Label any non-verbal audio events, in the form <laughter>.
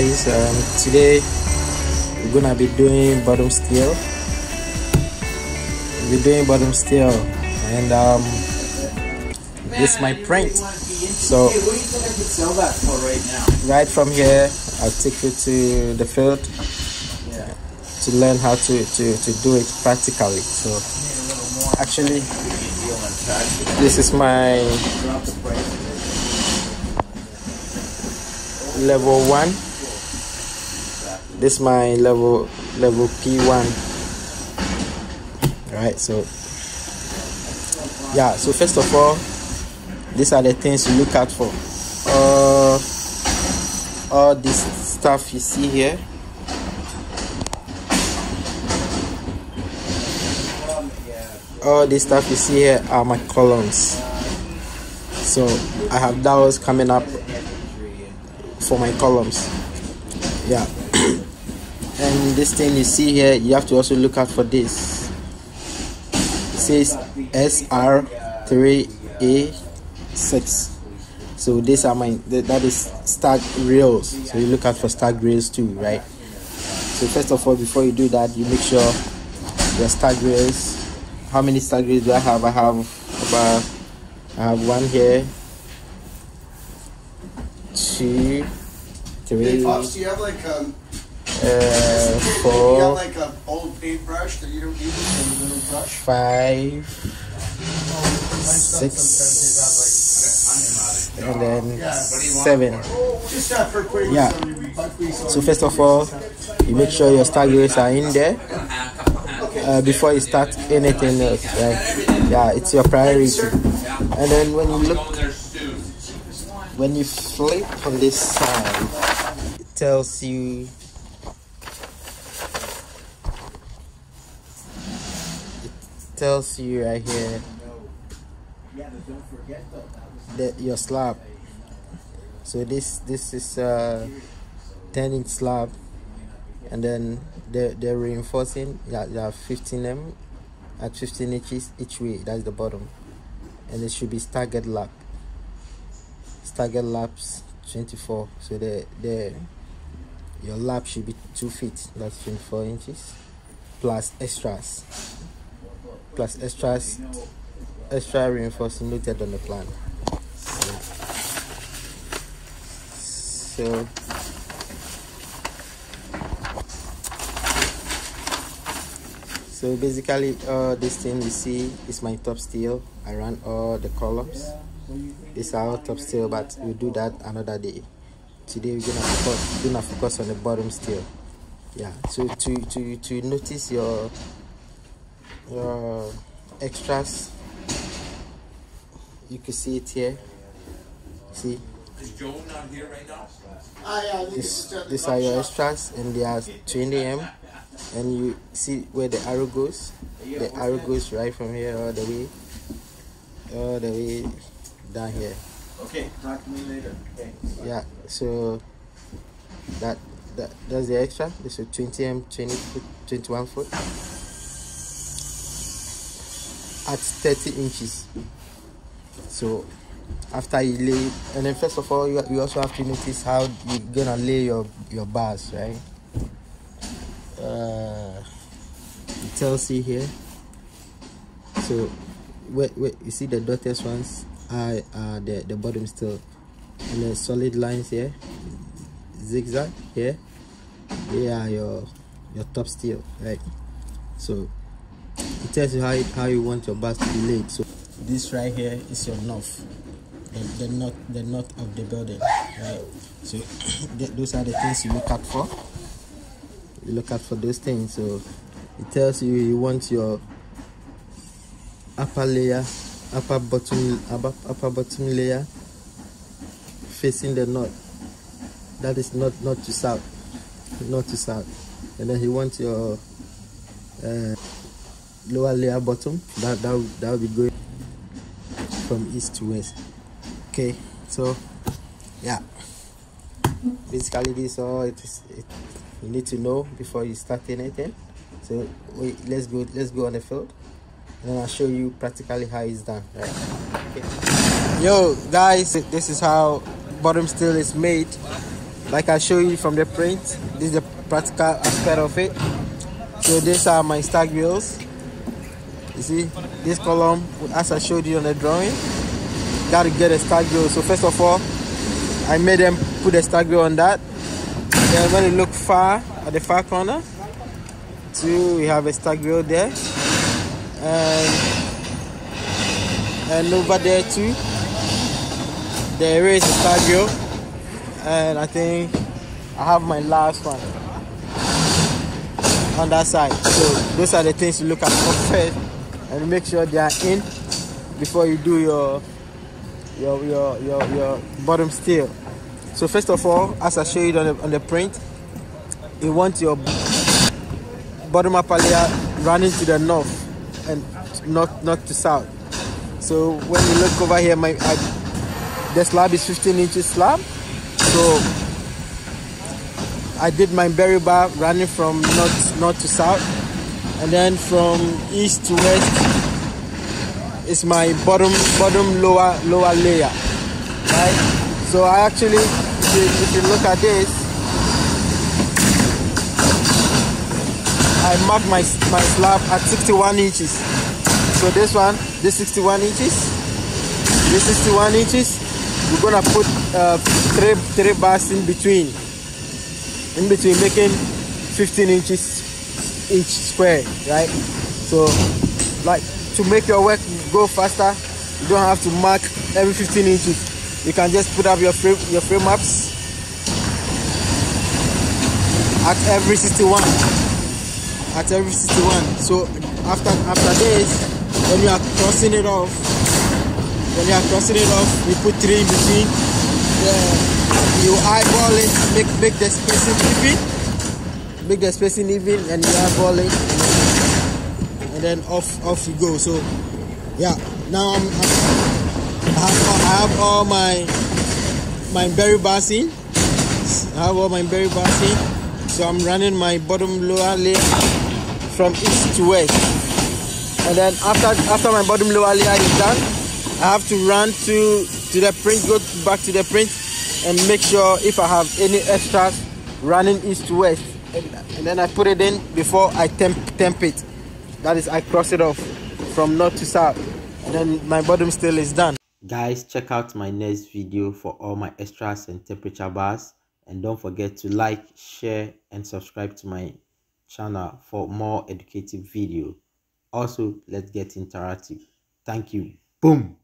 guys um, today we're gonna be doing bottom steel we're doing bottom steel and um, this is my print. So right from here I'll take you to the field to learn how to, to, to do it practically. So actually this is my level 1 this is my level level P1 right so yeah so first of all these are the things you look out for. Uh, all this stuff you see here. All this stuff you see here are my columns. So I have dowels coming up for my columns. Yeah and this thing you see here you have to also look out for this. It says SR3A6 so these are my that is stag rails. So you look out for stag rails too right? So first of all before you do that you make sure your stag rails how many stag rails do I have? I have about I have one here. Two three. Hey, do you have like um, uh, you four got like an old paintbrush that you don't use a little brush? five six and then seven Just for putting Yeah. some bug grease on. so first of all you make sure your stag rails are in there uh, before you start anything else right yeah it's your priority and then when you look when you flip on this side it tells you tells you right here that your slab. So this this is a 10 inch slab. And then they're, they're reinforcing yeah they are 15 m at 15 inches each way. That's the bottom. And it should be staggered lap. Staggered laps 24 so the the your lap should be two feet. That's 24 inches plus extras plus extra extra reinforcing noted on the plan. So so basically uh this thing you see is my top steel. I run all the columns. Are all top steel but we'll do that another day. Today we're gonna focus gonna focus on the bottom steel. Yeah so to to to notice your your extras. You can see it here. See? Is Joe not here right now? Ah, yeah, I think it's this just at the these are your extras and they are 20 m. And you see where the arrow goes? The arrow goes right from here all the way all the way down here. Okay, talk to me later. Okay. yeah so that that that's the extra. This is 20 m 20 foot 21 foot at 30 inches. So after you lay and then first of all you, you also have to notice how you're gonna lay your your bars right? Uh it tells you here. So wait wait you see the dotted ones? Are uh the the bottom still and the solid lines here? Zigzag here? They are your your top steel right? So it tells you how it, how you want your bars to be laid so this right here is your north the, the knot the knot of the building right? So <coughs> those are the things you look out for. You look out for those things so it tells you you want your upper layer upper bottom upper, upper bottom layer facing the north. That is not not to south not to south. And then you want your uh, lower layer bottom that that that will be going from east to west okay so yeah basically this all it is it, you need to know before you start anything so let's go let's go on the field and i'll show you practically how it's done right okay. yo guys this is how bottom steel is made like I show you from the print. This is the practical aspect of it. So these are my stag wheels. You see this column, as I showed you on the drawing, got to get a stack wheel. So first of all, I made them put a stack wheel on that. Then when you look far at the far corner, two we have a stack wheel there, and and over there too, there is a stack wheel, and I think I have my last one on that side. So those are the things you look at <laughs> first and make sure they are in before you do your your your your, your bottom steel. So first of all, as I showed you on the, on the print, you want your bottom upper layer running to the north and not not to south. So when you look over here, my I, the slab is 15 inches slab. So I did my bury bar running from north north to south, and then from east to west is my bottom bottom lower lower layer, right? So I actually, if you, if you look at this, I marked my, my slab at 61 inches. So this one, this 61 inches, this 61 inches, we're gonna put uh, three, three bars in between, in between making 15 inches each square, right? So like to make your work go faster, you don't have to mark every 15 inches. You can just put up your frame your frame maps at every 61 at every 61 so after after this when you are crossing it off when you are crossing it off you put three in between. Yeah, you eyeball it make make the spacing even the spacing even and you eyeball it and then off off you go so yeah now I'm, I'm I have, I have all my my bury bars in. I have all my bury bars in. So I'm running my bottom lower layer from east to west. And then after after my bottom lower layer is done, I have to run to to the print, go back to the print and make sure if I have any extras running east to west. And, then I put it in before I temp, temp it. That is I cross it off from north to south. And then my bottom steel is done. Guys check out my next video for all my extras and temperature bars. And don't forget to like share and subscribe to my channel for more educative video. Also let's get interactive. Thank you. Boom